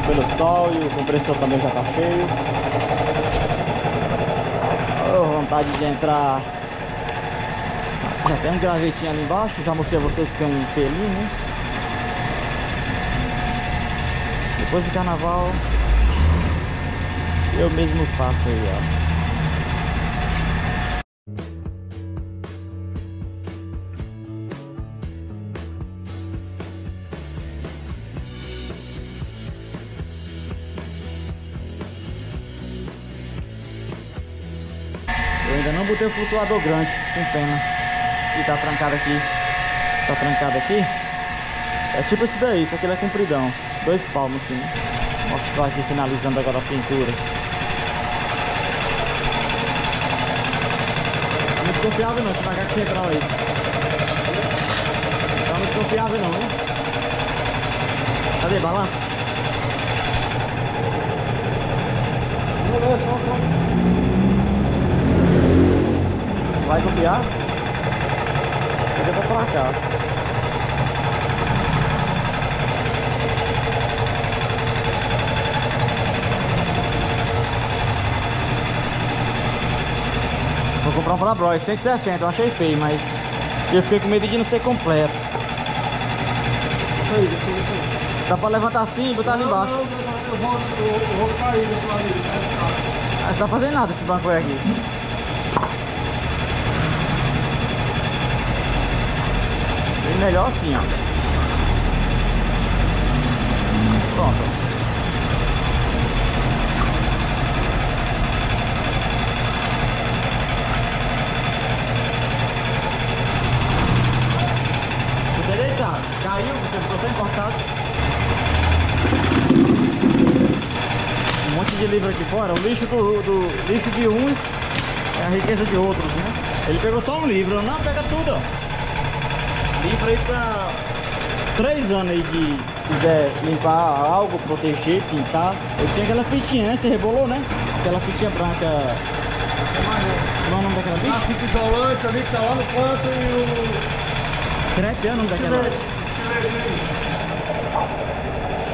pelo sol e o compressor também já tá cheio. Oh, vontade de entrar. Já tem um gravetinho ali embaixo, já mostrei a vocês que tem um pelinho, né? Depois do carnaval eu mesmo faço aí, ó. Ainda não botei o flutuador grande, com pena. E tá trancado aqui. Tá trancado aqui. É tipo esse daí, só que ele é compridão. Dois palmos assim. Mostrar aqui finalizando agora a pintura. Tá muito confiável não, esse macaco central aí. Tá muito confiável não, né? Cadê? Balança? Vai confiar? Fica pra cá. Vou comprar um pra Bros, 160, eu achei feio, mas eu fiquei com medo de não ser completo. Deixa aí, deixa eu aí. Dá pra levantar assim e botar ali embaixo. Não, não, não, eu vou, eu, eu vou aí nesse lado aí, tá? Ah, Não tá fazendo nada esse banco aí aqui. Melhor assim, ó. Pronto. Caiu, você ficou sem encostado. Um monte de livro aqui fora. O lixo do, do lixo de uns é a riqueza de outros, né? Ele pegou só um livro. Não, pega tudo, ó. Livro aí pra três anos aí de quiser limpar algo, proteger, pintar. Eu tinha aquela fitinha, né? Você rebolou, né? Aquela fitinha branca. Qual é o nome daquela Ah, bicha? fita isolante ali que tá lá no canto e o Crepe é o nome daquela. aí.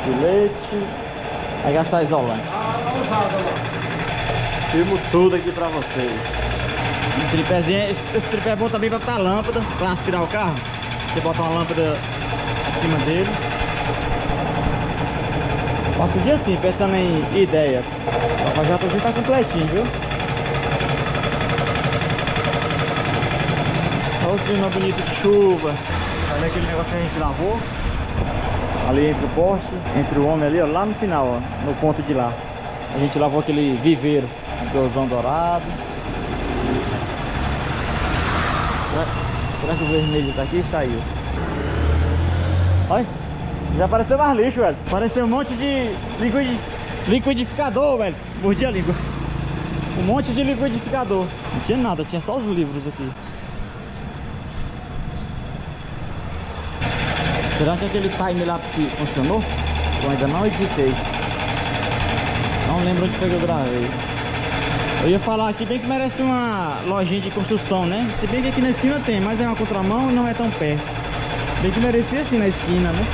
Filete. Vai gastar isolante. Ah, tá usado lá. Filmo tudo aqui pra vocês. Um tripézinho, esse, esse tripé é bom também pra botar lâmpada, pra aspirar o carro. Você bota uma lâmpada acima dele. Passa o dia assim, pensando em ideias. O Papajatozinho tá completinho, viu? Olha o clima bonito de chuva. Olha aquele negócio que a gente lavou. Ali entre o poste, entre o homem ali, ó, lá no final, ó, no ponto de lá. A gente lavou aquele viveiro, gozão dourado. Será, será que o vermelho tá aqui? Saiu. Olha, já apareceu mais lixo, velho. Apareceu um monte de liquidi- liquidificador, velho. Mordi a língua. Um monte de liquidificador. Não tinha nada, tinha só os livros aqui. Será que aquele time-lapse funcionou? Eu ainda não editei. Não lembro onde foi que eu gravei. Eu ia falar aqui bem que merece uma lojinha de construção, né? Se bem que aqui na esquina tem, mas é uma contramão e não é tão perto. Bem que merecia assim na esquina, né?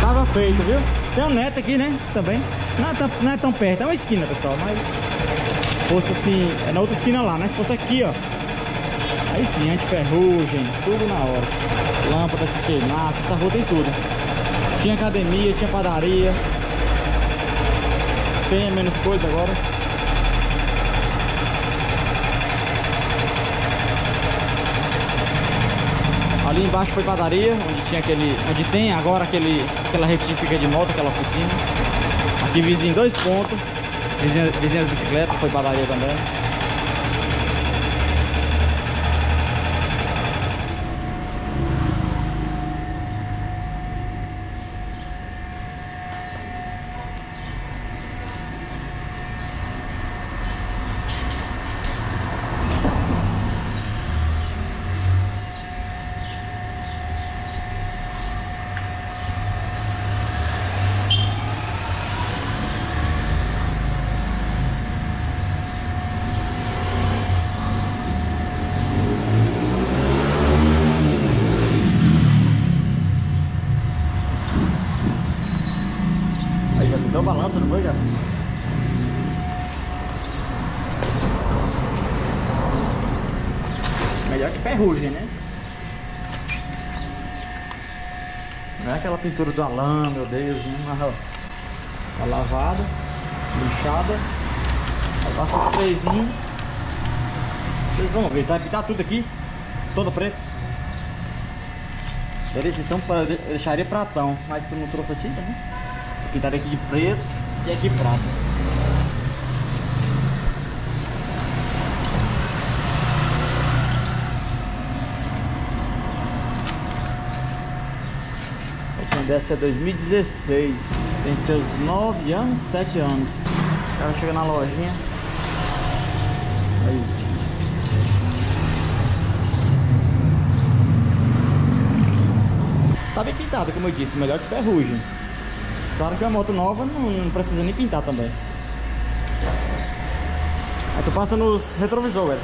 Tava feito, viu? Tem um neto aqui, né? Também. Não é, tão, não é tão perto, é uma esquina, pessoal, mas... Se fosse assim, é na outra esquina lá, né? Se fosse aqui, ó. Aí sim, antiferrugem, tudo na hora. Lâmpada que queimasse, essa rua tem tudo. Tinha academia, tinha padaria. Tem menos coisa agora. Ali embaixo foi padaria, onde tinha aquele. onde tem agora aquele. aquela retífica de moto, aquela oficina. Aqui vizinho dois pontos. Vizinha, vizinhas bicicletas, foi padaria também. Aquela pintura do Alan, meu Deus, né? Mas, tá lavada, lixada. Passa esse sprayzinho. Vocês vão ver, tá? Pintar tudo aqui, todo preto. Daria exceção para deixaria pratão, mas tu não trouxe a tinta, né? Pintaria aqui de preto e aqui prata. Dessa é 2016. Tem seus 9 anos, 7 anos. O cara chega na lojinha. Aí. Tá bem pintado, como eu disse, melhor que ferrugem. Claro que a moto nova não, não precisa nem pintar também. Aí tu passa nos retrovisor, velho,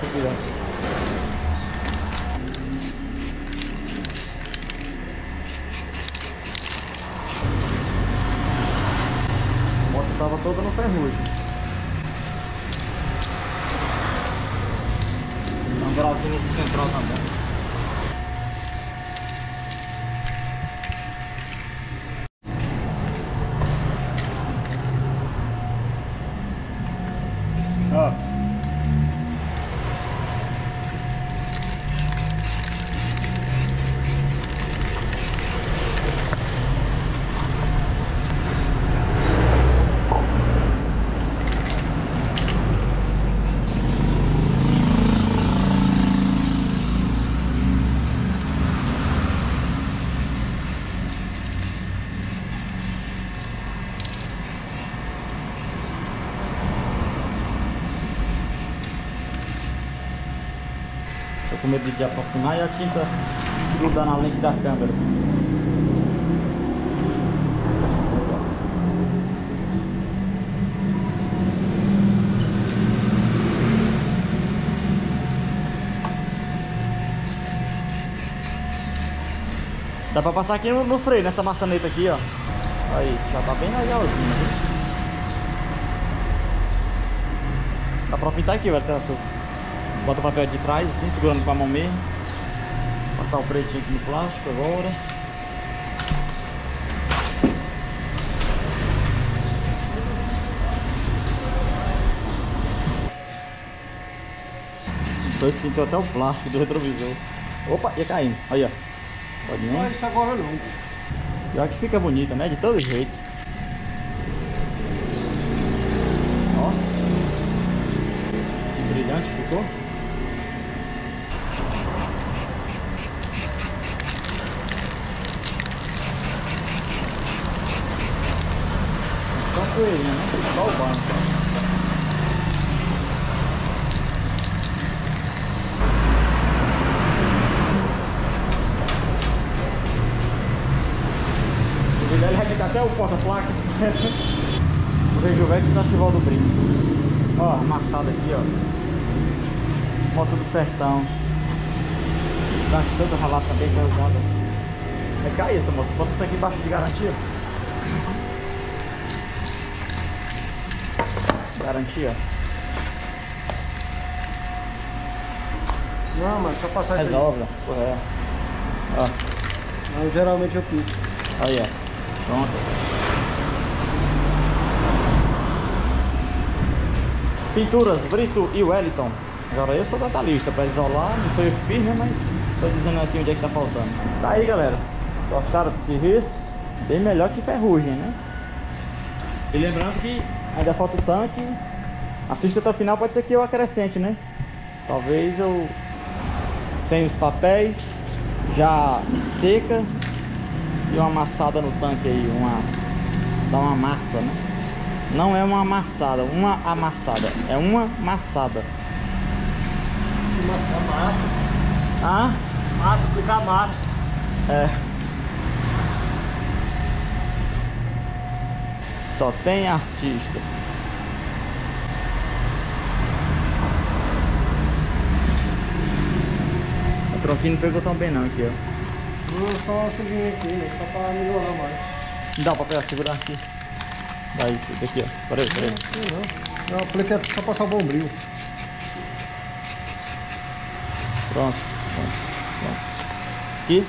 toda no ferrugem. Dá um grauzinho nesse central também. Ó. com medo de aproximar e a tinta grudar na lente da câmera. Dá pra passar aqui no, freio, nessa maçaneta aqui, ó. Aí, já tá bem legalzinho, viu? Dá pra pintar aqui, velho, essas Bota o papel de trás assim, segurando com a mão mesmo. Passar o pretinho aqui no plástico agora. Dois pintou até o plástico do retrovisor. Opa, ia caindo. Aí, ó. Pode nem. Não, isso agora não. Já que fica bonita, né? De todo jeito. Ó. Brilhante ficou. poeirinha, né? Só o banco. Ele arrebenta até o porta-placa. o Rejuvex arquival do brinco. Ó, amassado aqui, ó. Moto do sertão. Tá todo ralado também, enferrujado. Vai cair essa moto. Bota aqui embaixo de garantia. Garantia. Não, mas só passar Resolve, correto. Ó. Mas geralmente eu piso. Aí, ó. Pronto. Pinturas Brito e Wellington. Agora eu sou detalhista para isolar, não foi né? Mas estou dizendo aqui onde é que tá faltando. Tá aí, galera. Gostaram do serviço? Bem melhor que ferrugem, né? E lembrando que Ainda falta o tanque. Assista até o final, pode ser que eu acrescente, né? Talvez eu... Sem os papéis, já seca. Uma amassada no tanque aí, uma... Dá uma massa, né? Não é uma amassada, uma amassada. É uma amassada. Uma massa. Ah? Massa, aplicar massa. É. Só tem artista. O tronquinho não pegou tão bem não aqui, ó. Não, só sujinha aqui, só pra melhorar mais. Dá pra pegar, segurar aqui. Dá isso daqui, ó. Peraí, peraí. Não, não. Não, apliquei só passar o bombril. Pronto. Pronto. Pronto. Aqui.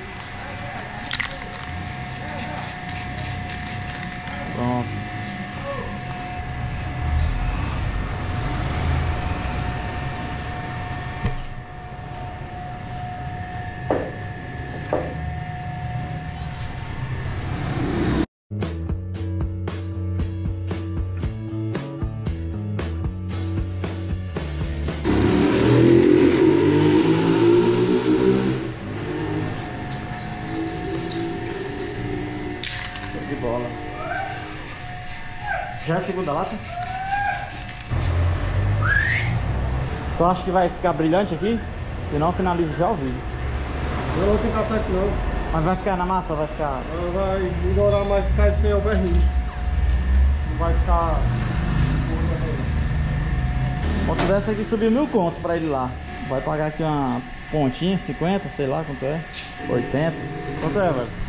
Segunda lata? Tu acha que vai ficar brilhante aqui? Se não, finaliza já o vídeo. Eu não ficar perto não. Mas vai ficar na massa vai ficar... Vai melhorar mais ficar sem o verniz. Não vai ficar... Quanto dessa aqui subiu mil conto pra ele lá. Vai pagar aqui uma pontinha, 50, sei lá quanto é. 80. Quanto é, velho?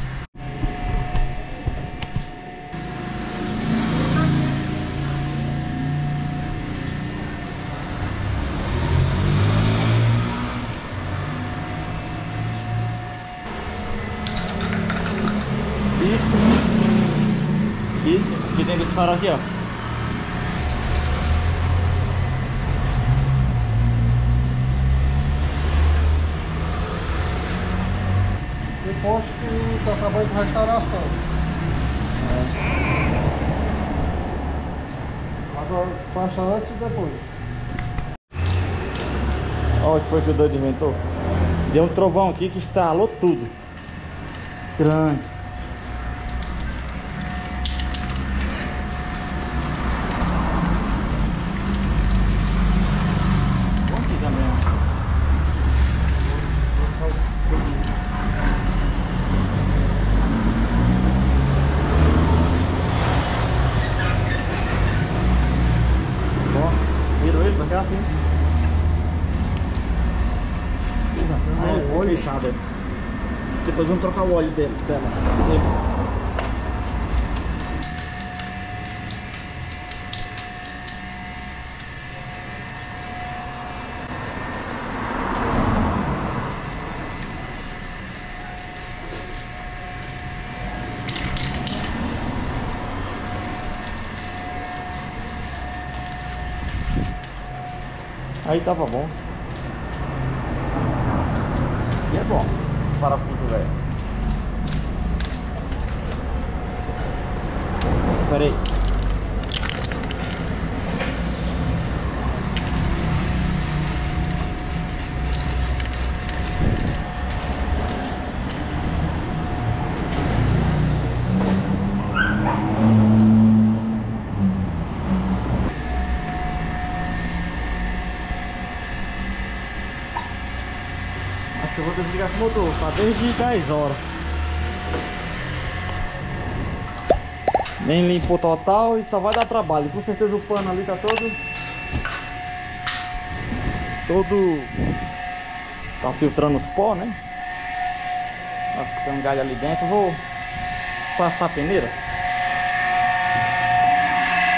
Pisca. Aqui dentro desse farol aqui, ó. Tem posto que tá trabalhando com restauração. Agora passa antes e depois. Olha o que foi que o doido inventou. Deu um trovão aqui que instalou tudo. Grande. Fechado. Depois vamos trocar o óleo dela. dele. Aí tava bom. E é bom. Parafuso velho. Pera desligar esse motor, tá desde 10 horas. Nem limpou total e só vai dar trabalho. Com certeza o pano ali tá todo. Todo. Tá filtrando os pó, né? Tá ficando galho ali dentro. Vou passar a peneira.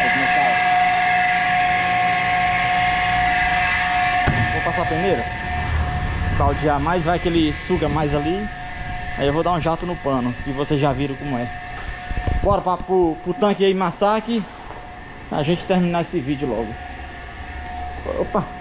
É tá? Vou passar a peneira caldear mais, vai que ele suga mais ali. Aí eu vou dar um jato no pano, que vocês já viram como é. Bora pra, pro, pro tanque aí, massacre. A gente terminar esse vídeo logo. Opa!